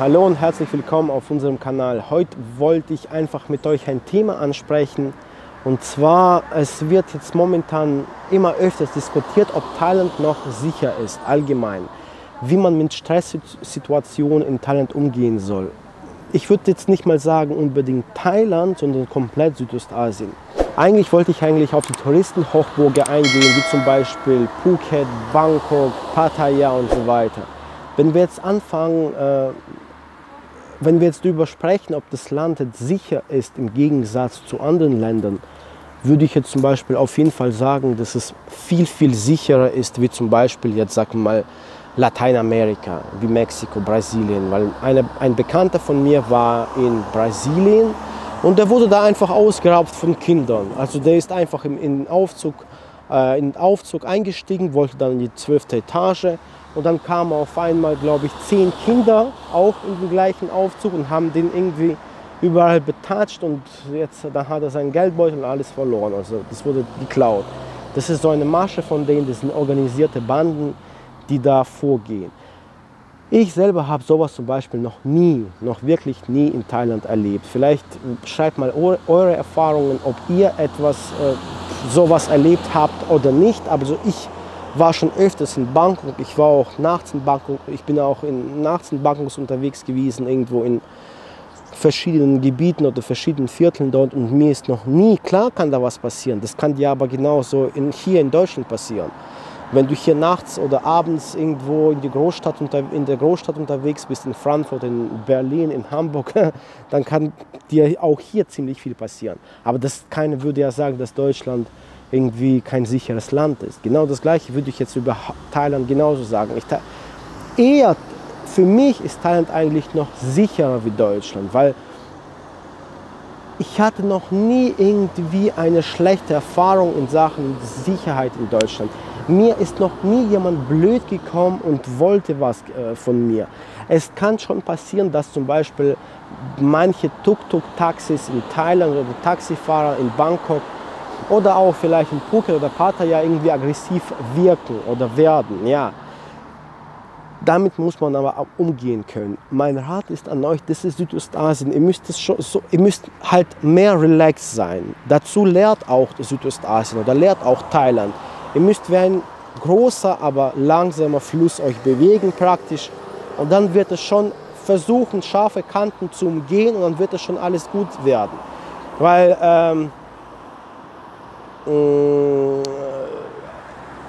Hallo und herzlich willkommen auf unserem Kanal. Heute wollte ich einfach mit euch ein Thema ansprechen. Und zwar, es wird jetzt momentan immer öfters diskutiert, ob Thailand noch sicher ist, allgemein. Wie man mit Stresssituationen in Thailand umgehen soll. Ich würde jetzt nicht mal sagen unbedingt Thailand, sondern komplett Südostasien. Eigentlich wollte ich eigentlich auf die Touristenhochburge eingehen, wie zum Beispiel Phuket, Bangkok, Pattaya und so weiter. Wenn wir jetzt anfangen, äh, wenn wir jetzt darüber sprechen, ob das Land jetzt sicher ist im Gegensatz zu anderen Ländern, würde ich jetzt zum Beispiel auf jeden Fall sagen, dass es viel, viel sicherer ist, wie zum Beispiel jetzt, sagen wir mal, Lateinamerika, wie Mexiko, Brasilien. Weil eine, ein Bekannter von mir war in Brasilien und der wurde da einfach ausgeraubt von Kindern. Also der ist einfach in, in, Aufzug, äh, in den Aufzug eingestiegen, wollte dann in die zwölfte Etage und dann kamen auf einmal, glaube ich, zehn Kinder auch in den gleichen Aufzug und haben den irgendwie überall betatscht und jetzt dann hat er seinen Geldbeutel und alles verloren. Also das wurde geklaut. Das ist so eine Masche von denen, das sind organisierte Banden, die da vorgehen. Ich selber habe sowas zum Beispiel noch nie, noch wirklich nie in Thailand erlebt. Vielleicht schreibt mal eure Erfahrungen, ob ihr etwas äh, sowas erlebt habt oder nicht. Aber so ich war schon öfters in Bangkok. Ich war auch nachts in Bangkok. Ich bin auch in, nachts in Bangkok unterwegs gewesen, irgendwo in verschiedenen Gebieten oder verschiedenen Vierteln dort. Und mir ist noch nie klar, kann da was passieren. Das kann dir aber genauso in, hier in Deutschland passieren. Wenn du hier nachts oder abends irgendwo in, die Großstadt in der Großstadt unterwegs bist, in Frankfurt, in Berlin, in Hamburg, dann kann dir auch hier ziemlich viel passieren. Aber das, keiner würde ja sagen, dass Deutschland irgendwie kein sicheres Land ist. Genau das Gleiche würde ich jetzt über Thailand genauso sagen. Ich, eher für mich ist Thailand eigentlich noch sicherer wie Deutschland, weil ich hatte noch nie irgendwie eine schlechte Erfahrung in Sachen Sicherheit in Deutschland. Mir ist noch nie jemand blöd gekommen und wollte was äh, von mir. Es kann schon passieren, dass zum Beispiel manche Tuk-Tuk-Taxis in Thailand oder Taxifahrer in Bangkok oder auch vielleicht in Phuket oder Pattaya irgendwie aggressiv wirken oder werden. Ja. Damit muss man aber auch umgehen können. Mein Rat ist an euch, das ist Südostasien. Ihr müsst, schon so, ihr müsst halt mehr relaxed sein. Dazu lehrt auch Südostasien oder lehrt auch Thailand. Ihr müsst wie ein großer, aber langsamer Fluss euch bewegen praktisch. Und dann wird es schon versuchen, scharfe Kanten zu umgehen und dann wird es schon alles gut werden. Weil ähm, äh,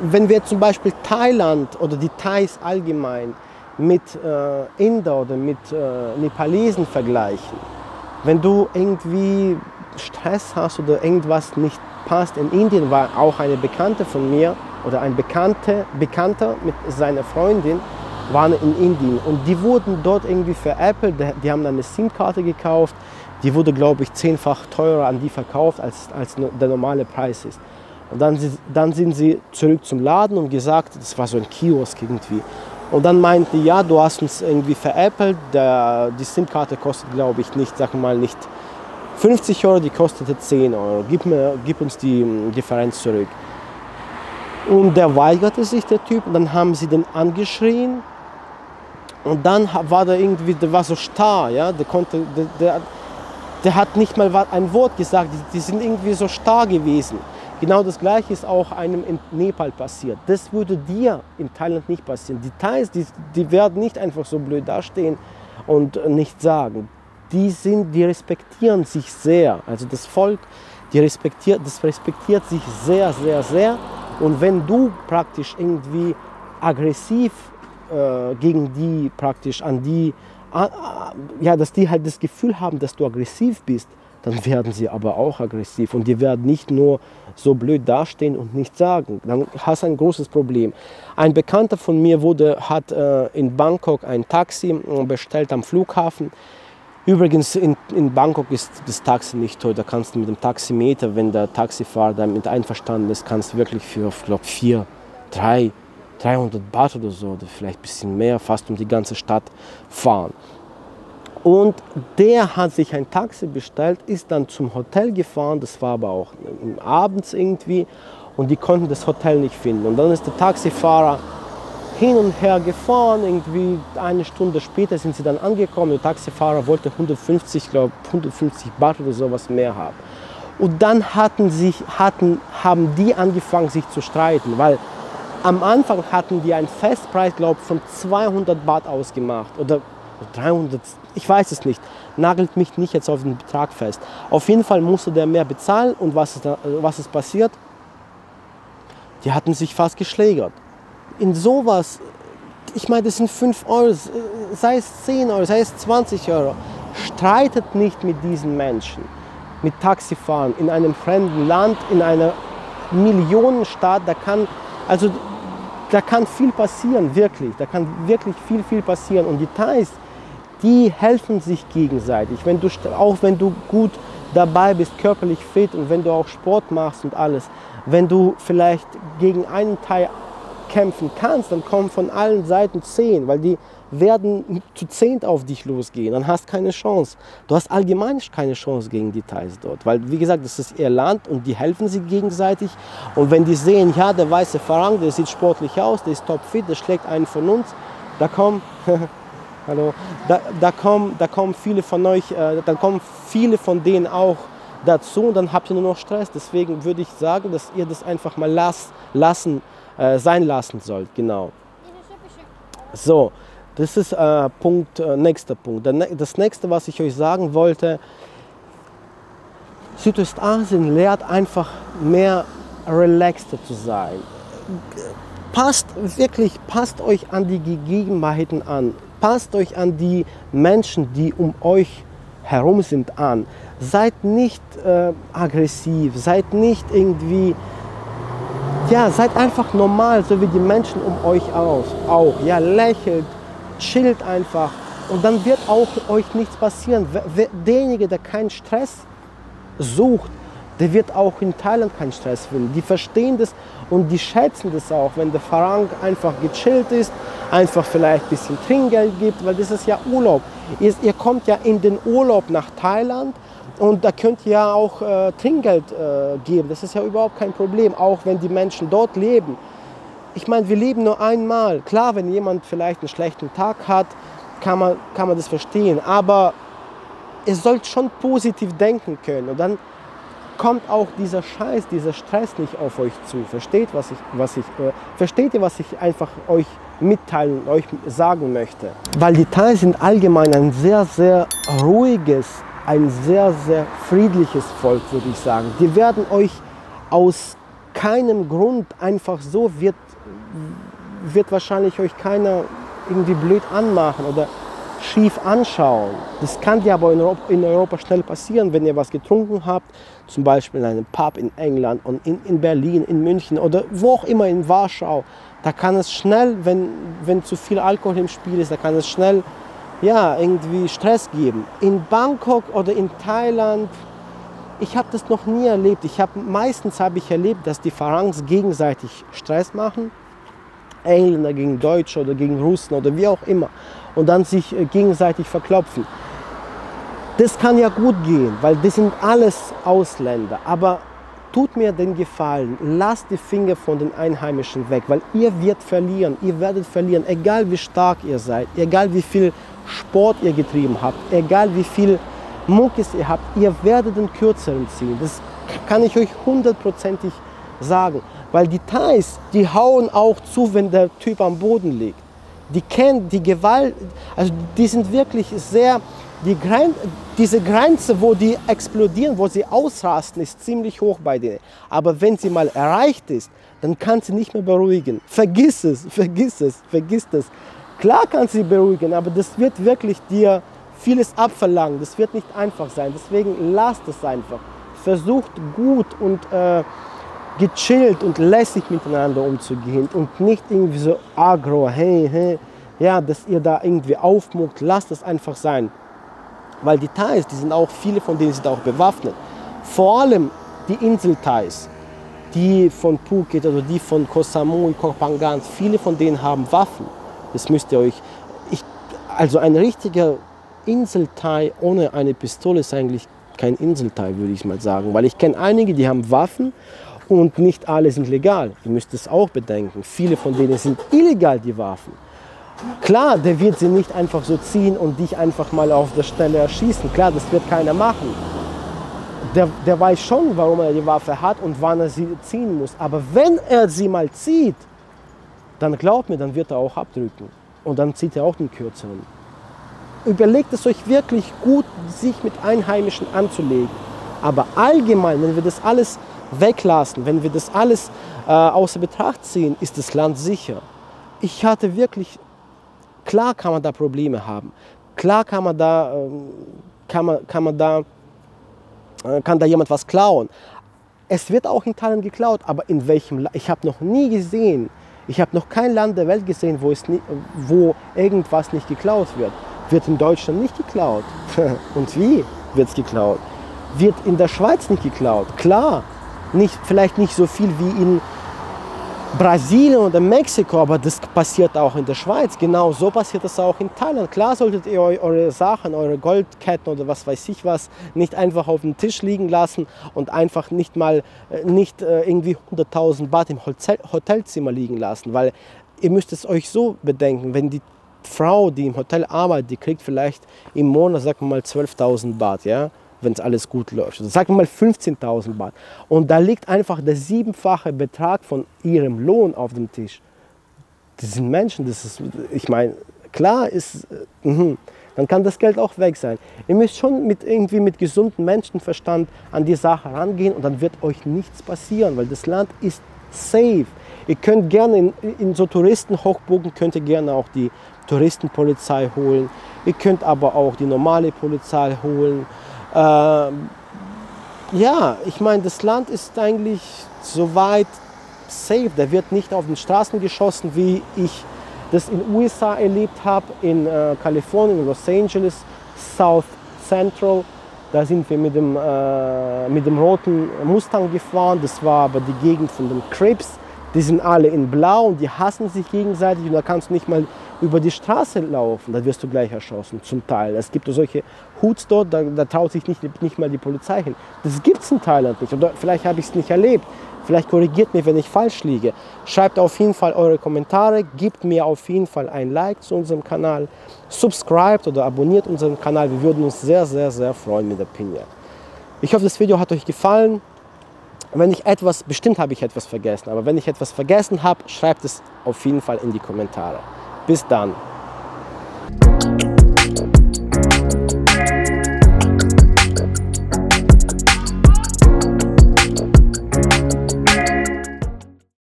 wenn wir zum Beispiel Thailand oder die Thais allgemein mit äh, Inder oder mit äh, Nepalesen vergleichen, wenn du irgendwie Stress hast oder irgendwas nicht passt, in Indien war auch eine Bekannte von mir oder ein Bekannte, Bekannter mit seiner Freundin waren in Indien und die wurden dort irgendwie veräppelt, die haben eine SIM-Karte gekauft, die wurde, glaube ich, zehnfach teurer an die verkauft, als, als der normale Preis ist. Und dann, dann sind sie zurück zum Laden und gesagt, das war so ein Kiosk irgendwie. Und dann meinten die, ja, du hast uns irgendwie veräppelt, der, die SIM-Karte kostet, glaube ich, nicht, sag mal, nicht 50 Euro, die kostete 10 Euro. Gib, mir, gib uns die hm, Differenz zurück. Und der weigerte sich, der Typ, und dann haben sie den angeschrien. Und dann war der irgendwie, der war so starr, ja, der konnte, der, der der hat nicht mal ein Wort gesagt, die, die sind irgendwie so starr gewesen. Genau das Gleiche ist auch einem in Nepal passiert. Das würde dir in Thailand nicht passieren. Die Thais, die, die werden nicht einfach so blöd dastehen und nichts sagen. Die, sind, die respektieren sich sehr. Also das Volk, die respektiert, das respektiert sich sehr, sehr, sehr. Und wenn du praktisch irgendwie aggressiv äh, gegen die praktisch an die ja, dass die halt das Gefühl haben, dass du aggressiv bist, dann werden sie aber auch aggressiv und die werden nicht nur so blöd dastehen und nichts sagen. Dann hast du ein großes Problem. Ein Bekannter von mir wurde, hat äh, in Bangkok ein Taxi äh, bestellt am Flughafen. Übrigens in, in Bangkok ist das Taxi nicht teuer. Da kannst du mit dem Taximeter, wenn der Taxifahrer damit einverstanden ist, kannst du wirklich für, glaube, vier, drei 300 Baht oder so, oder vielleicht ein bisschen mehr, fast um die ganze Stadt fahren. Und der hat sich ein Taxi bestellt, ist dann zum Hotel gefahren, das war aber auch abends irgendwie, und die konnten das Hotel nicht finden. Und dann ist der Taxifahrer hin und her gefahren. Irgendwie eine Stunde später sind sie dann angekommen. Der Taxifahrer wollte 150, glaube 150 Baht oder sowas mehr haben. Und dann hatten sich, hatten, haben die angefangen, sich zu streiten, weil am Anfang hatten die einen Festpreis, glaube ich, von 200 Baht ausgemacht oder 300, ich weiß es nicht. Nagelt mich nicht jetzt auf den Betrag fest. Auf jeden Fall musste der mehr bezahlen und was ist, was ist passiert? Die hatten sich fast geschlägert. In sowas, ich meine, das sind 5 Euro, sei es 10 Euro, sei es 20 Euro. Streitet nicht mit diesen Menschen, mit Taxifahren in einem fremden Land, in einer Millionenstadt. Da kann, also, da kann viel passieren, wirklich. Da kann wirklich viel, viel passieren. Und die Thais, die helfen sich gegenseitig. Wenn du, auch wenn du gut dabei bist, körperlich fit und wenn du auch Sport machst und alles, wenn du vielleicht gegen einen Teil kämpfen kannst, dann kommen von allen Seiten zehn, weil die werden zu zehnt auf dich losgehen. Dann hast du keine Chance. Du hast allgemein keine Chance gegen die Thais dort, weil wie gesagt, das ist ihr Land und die helfen sich gegenseitig. Und wenn die sehen, ja, der weiße Farang, der sieht sportlich aus, der ist topfit, der schlägt einen von uns, da kommen Hallo. Da, da, kommen, da kommen viele von euch, äh, dann kommen viele von denen auch dazu und dann habt ihr nur noch Stress. Deswegen würde ich sagen, dass ihr das einfach mal las, lassen, äh, sein lassen sollt. Genau. So, das ist äh, Punkt, äh, nächster Punkt. Das nächste, was ich euch sagen wollte, Südostasien lehrt einfach mehr relaxter zu sein. Passt wirklich, passt euch an die Gegebenheiten an passt euch an die Menschen, die um euch herum sind, an. Seid nicht äh, aggressiv, seid nicht irgendwie, ja, seid einfach normal, so wie die Menschen um euch aus, auch. Ja, lächelt, chillt einfach und dann wird auch euch nichts passieren. Derjenige, der keinen Stress sucht, der wird auch in Thailand keinen Stress finden. Die verstehen das und die schätzen das auch, wenn der Farang einfach gechillt ist, einfach vielleicht ein bisschen Trinkgeld gibt, weil das ist ja Urlaub. Ihr, ihr kommt ja in den Urlaub nach Thailand und da könnt ihr ja auch äh, Trinkgeld äh, geben. Das ist ja überhaupt kein Problem, auch wenn die Menschen dort leben. Ich meine, wir leben nur einmal. Klar, wenn jemand vielleicht einen schlechten Tag hat, kann man, kann man das verstehen. Aber ihr sollt schon positiv denken können. Und dann kommt auch dieser Scheiß, dieser Stress nicht auf euch zu. Versteht, was ich, was ich, äh, versteht ihr, was ich einfach euch mitteilen und euch sagen möchte? Weil die Thais sind allgemein ein sehr, sehr ruhiges, ein sehr, sehr friedliches Volk, würde ich sagen. Die werden euch aus keinem Grund einfach so, wird, wird wahrscheinlich euch keiner irgendwie blöd anmachen oder schief anschauen. Das kann dir aber in Europa, in Europa, schnell passieren, wenn ihr was getrunken habt, zum Beispiel in einem Pub in England und in, in Berlin, in München oder wo auch immer in Warschau. Da kann es schnell, wenn, wenn zu viel Alkohol im Spiel ist, da kann es schnell ja, irgendwie Stress geben. In Bangkok oder in Thailand, ich habe das noch nie erlebt. Ich hab, meistens habe ich erlebt, dass die Farangs gegenseitig Stress machen. Engländer gegen Deutsche oder gegen Russen oder wie auch immer und dann sich äh, gegenseitig verklopfen. Das kann ja gut gehen, weil das sind alles Ausländer. Aber tut mir den Gefallen, lasst die Finger von den Einheimischen weg, weil ihr werdet verlieren, ihr werdet verlieren, egal wie stark ihr seid, egal wie viel Sport ihr getrieben habt, egal wie viel Muckis ihr habt, ihr werdet den Kürzeren ziehen. Das kann ich euch hundertprozentig sagen, weil die Thais, die hauen auch zu, wenn der Typ am Boden liegt die kennen die Gewalt, also die sind wirklich sehr, die Gren diese Grenze, wo die explodieren, wo sie ausrasten, ist ziemlich hoch bei denen. Aber wenn sie mal erreicht ist, dann kann sie nicht mehr beruhigen. Vergiss es, vergiss es, vergiss es. Klar kann sie beruhigen, aber das wird wirklich dir vieles abverlangen. Das wird nicht einfach sein. Deswegen lasst es einfach. Versucht gut und äh, gechillt und lässig miteinander umzugehen und nicht irgendwie so agro, hey, hey, ja, dass ihr da irgendwie aufmuckt, lasst es einfach sein. Weil die Thais, die sind auch, viele von denen sind auch bewaffnet. Vor allem die Insel-Thais, die von Phuket oder die von Koh Samui, Koh Phangan, viele von denen haben Waffen. Das müsst ihr euch, ich, also ein richtiger Inselthai ohne eine Pistole ist eigentlich kein Inselthai, würde ich mal sagen. Weil ich kenne einige, die haben Waffen Und nicht alle sind legal. Ihr müsst es auch bedenken. Viele von denen sind illegal, die Waffen. Klar, der wird sie nicht einfach so ziehen und dich einfach mal auf der Stelle erschießen. Klar, das wird keiner machen. Der, der weiß schon, warum er die Waffe hat und wann er sie ziehen muss. Aber wenn er sie mal zieht, dann glaubt mir, dann wird er auch abdrücken. Und dann zieht er auch den kürzeren. Überlegt es euch wirklich gut, sich mit Einheimischen anzulegen. Aber allgemein, wenn wir das alles weglassen, wenn wir das alles äh, außer Betracht ziehen, ist das Land sicher. Ich hatte wirklich, klar kann man da Probleme haben. Klar kann man da, äh, kann man, kann man da, äh, kann da jemand was klauen. Es wird auch in Teilen geklaut, aber in welchem Land? Ich habe noch nie gesehen, ich habe noch kein Land der Welt gesehen, wo, es nie, wo irgendwas nicht geklaut wird. Wird in Deutschland nicht geklaut. Und wie wird es geklaut? Wird in der Schweiz nicht geklaut? Klar, nicht, vielleicht nicht so viel wie in Brasilien oder Mexiko, aber das passiert auch in der Schweiz. Genau so passiert das auch in Thailand. Klar solltet ihr eure Sachen, eure Goldketten oder was weiß ich was, nicht einfach auf dem Tisch liegen lassen und einfach nicht mal äh, nicht äh, irgendwie 100.000 Baht im Hotelzimmer liegen lassen, weil ihr müsst es euch so bedenken, wenn die Frau, die im Hotel arbeitet, die kriegt vielleicht im Monat, sagen wir mal, 12.000 Baht, ja, wenn es alles gut läuft. Also sagen wir mal 15.000 Baht. Und da liegt einfach der siebenfache Betrag von ihrem Lohn auf dem Tisch. Das sind Menschen, das ist, ich meine, klar ist, äh, mh, dann kann das Geld auch weg sein. Ihr müsst schon mit, irgendwie mit gesundem Menschenverstand an die Sache rangehen und dann wird euch nichts passieren, weil das Land ist safe. Ihr könnt gerne in, in so Touristenhochburgen, könnt ihr gerne auch die Touristenpolizei holen. Ihr könnt aber auch die normale Polizei holen. Ähm, ja, ich meine, das Land ist eigentlich soweit safe. Da wird nicht auf den Straßen geschossen, wie ich das in den USA erlebt habe, in äh, Kalifornien, Los Angeles, South Central. Da sind wir mit dem, äh, mit dem roten Mustang gefahren. Das war aber die Gegend von den Crips. Die sind alle in Blau und die hassen sich gegenseitig und da kannst du nicht mal über die Straße laufen, da wirst du gleich erschossen, zum Teil. Es gibt solche Hoods dort, da, da traut sich nicht, nicht mal die Polizei hin. Das gibt es in Thailand nicht. Oder vielleicht habe ich es nicht erlebt. Vielleicht korrigiert mich, wenn ich falsch liege. Schreibt auf jeden Fall eure Kommentare, gebt mir auf jeden Fall ein Like zu unserem Kanal, subscribt oder abonniert unseren Kanal. Wir würden uns sehr, sehr, sehr freuen mit der Pinja. Ich hoffe, das Video hat euch gefallen. Wenn ich etwas, bestimmt habe ich etwas vergessen, aber wenn ich etwas vergessen habe, schreibt es auf jeden Fall in die Kommentare. Bis dann.